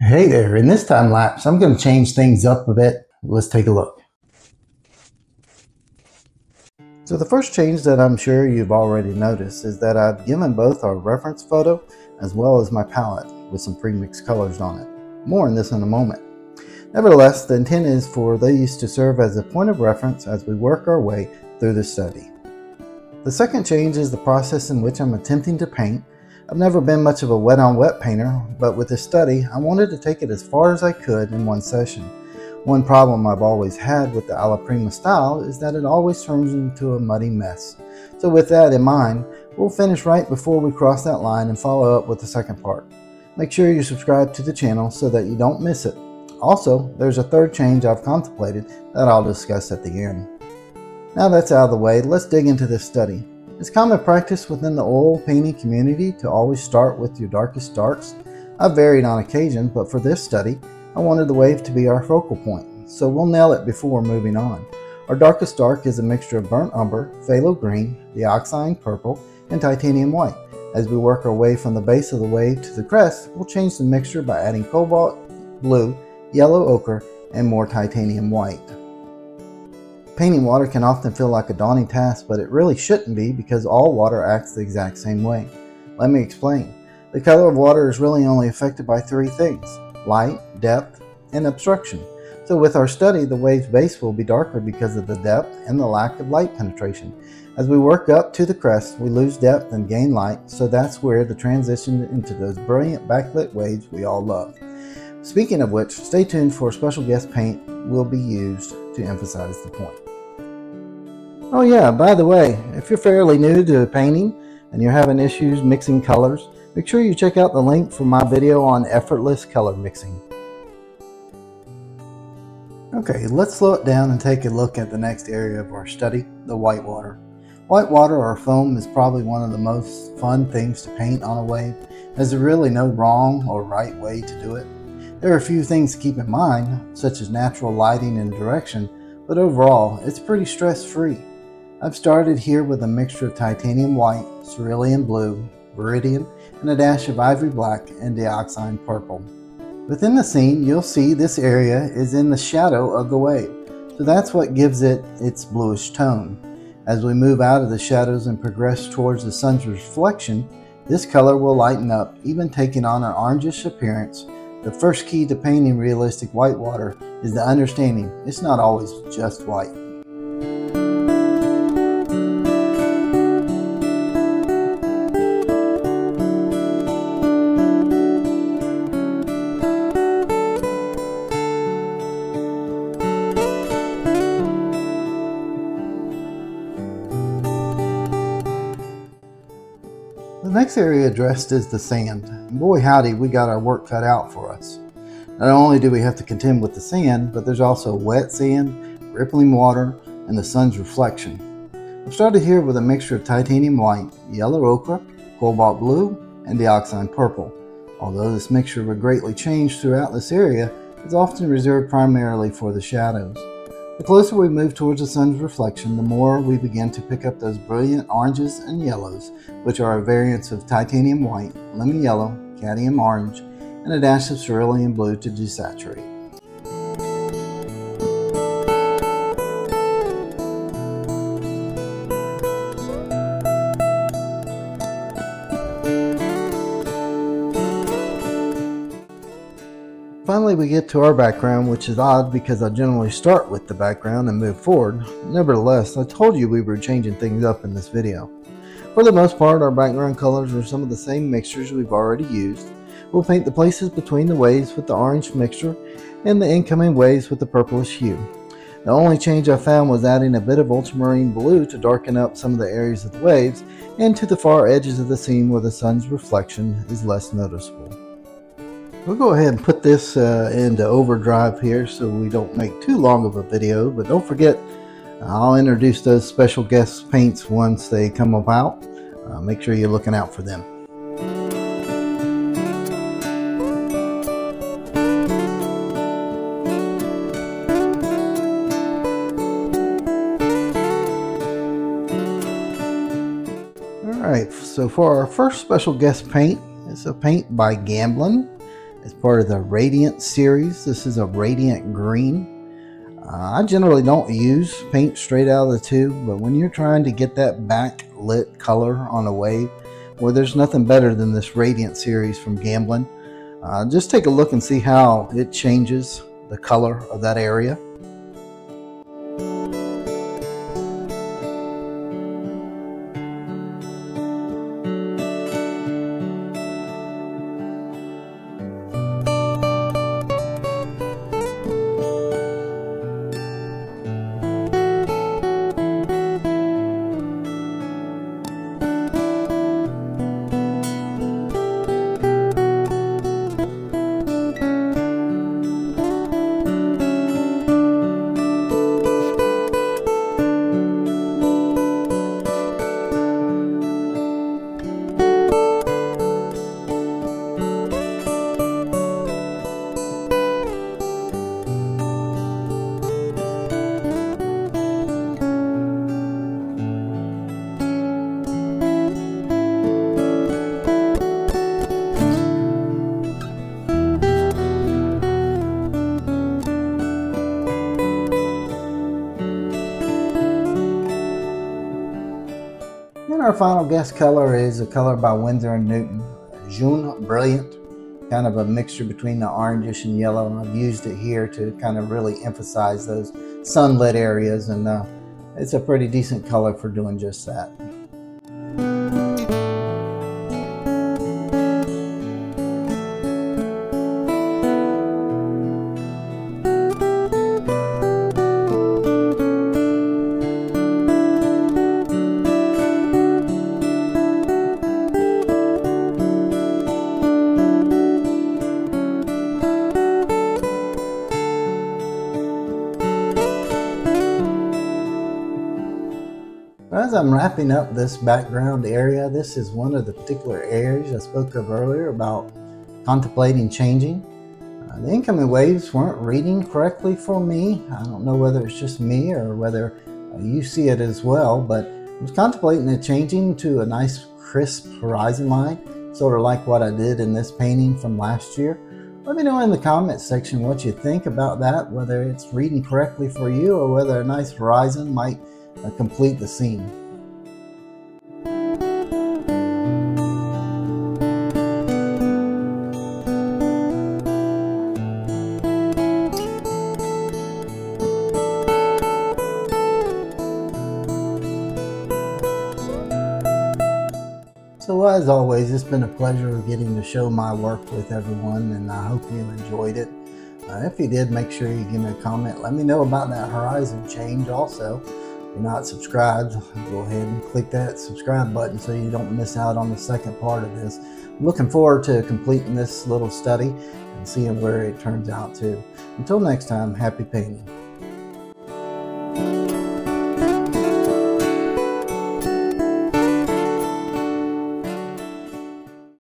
Hey there, in this time lapse, I'm going to change things up a bit. Let's take a look. So the first change that I'm sure you've already noticed is that I've given both our reference photo as well as my palette with some pre-mixed colors on it. More on this in a moment. Nevertheless, the intent is for these to serve as a point of reference as we work our way through the study. The second change is the process in which I'm attempting to paint I've never been much of a wet on wet painter, but with this study, I wanted to take it as far as I could in one session. One problem I've always had with the alla prima style is that it always turns into a muddy mess. So with that in mind, we'll finish right before we cross that line and follow up with the second part. Make sure you subscribe to the channel so that you don't miss it. Also, there's a third change I've contemplated that I'll discuss at the end. Now that's out of the way, let's dig into this study. It's common practice within the oil painting community to always start with your darkest darks. I've varied on occasion, but for this study, I wanted the wave to be our focal point, so we'll nail it before moving on. Our darkest dark is a mixture of burnt umber, phthalo green, dioxazine purple, and titanium white. As we work our way from the base of the wave to the crest, we'll change the mixture by adding cobalt, blue, yellow ochre, and more titanium white. Painting water can often feel like a daunting task, but it really shouldn't be because all water acts the exact same way. Let me explain. The color of water is really only affected by three things, light, depth, and obstruction. So with our study, the wave's base will be darker because of the depth and the lack of light penetration. As we work up to the crest, we lose depth and gain light, so that's where the transition into those brilliant backlit waves we all love. Speaking of which, stay tuned for a special guest paint will be used to emphasize the point. Oh yeah, by the way, if you're fairly new to painting and you're having issues mixing colors, make sure you check out the link for my video on effortless color mixing. Okay, let's slow it down and take a look at the next area of our study, the whitewater. Whitewater or foam is probably one of the most fun things to paint on a wave. There's really no wrong or right way to do it. There are a few things to keep in mind, such as natural lighting and direction, but overall, it's pretty stress-free. I've started here with a mixture of titanium white, cerulean blue, viridian, and a dash of ivory black and dioxazine purple. Within the scene, you'll see this area is in the shadow of the wave, so that's what gives it its bluish tone. As we move out of the shadows and progress towards the sun's reflection, this color will lighten up, even taking on an orangish appearance. The first key to painting realistic whitewater is the understanding it's not always just white. The next area addressed is the sand. Boy howdy, we got our work cut out for us. Not only do we have to contend with the sand, but there's also wet sand, rippling water, and the sun's reflection. I've started here with a mixture of titanium white, yellow ochre, cobalt blue, and dioxazine purple. Although this mixture would greatly change throughout this area, it's often reserved primarily for the shadows. The closer we move towards the sun's reflection, the more we begin to pick up those brilliant oranges and yellows, which are a variance of titanium white, lemon yellow, cadmium orange, and a dash of cerulean blue to desaturate. Finally, we get to our background, which is odd because I generally start with the background and move forward. Nevertheless, I told you we were changing things up in this video. For the most part, our background colors are some of the same mixtures we've already used. We'll paint the places between the waves with the orange mixture and the incoming waves with the purplish hue. The only change I found was adding a bit of ultramarine blue to darken up some of the areas of the waves and to the far edges of the scene where the sun's reflection is less noticeable. We'll go ahead and put this uh, into overdrive here so we don't make too long of a video, but don't forget I'll introduce those special guest paints once they come about. Uh, make sure you're looking out for them. Alright, so for our first special guest paint, it's a paint by Gamblin It's part of the Radiant series. This is a Radiant Green. Uh, I generally don't use paint straight out of the tube, but when you're trying to get that backlit color on a wave, well, there's nothing better than this Radiant series from Gamblin. Uh, just take a look and see how it changes the color of that area. And our final guest color is a color by Winsor & Newton, Jaune Brilliant, kind of a mixture between the orangish and yellow. I've used it here to kind of really emphasize those sunlit areas and uh, it's a pretty decent color for doing just that. I'm wrapping up this background area, this is one of the particular areas I spoke of earlier about contemplating changing. Uh, the incoming waves weren't reading correctly for me. I don't know whether it's just me or whether uh, you see it as well, but I was contemplating it changing to a nice crisp horizon line, sort of like what I did in this painting from last year. Let me know in the comments section what you think about that, whether it's reading correctly for you or whether a nice horizon might uh, complete the scene. So as always, it's been a pleasure getting to show my work with everyone and I hope you enjoyed it. Uh, if you did, make sure you give me a comment. Let me know about that horizon change also. If you're not subscribed, go ahead and click that subscribe button so you don't miss out on the second part of this. I'm looking forward to completing this little study and seeing where it turns out to. Until next time, happy painting.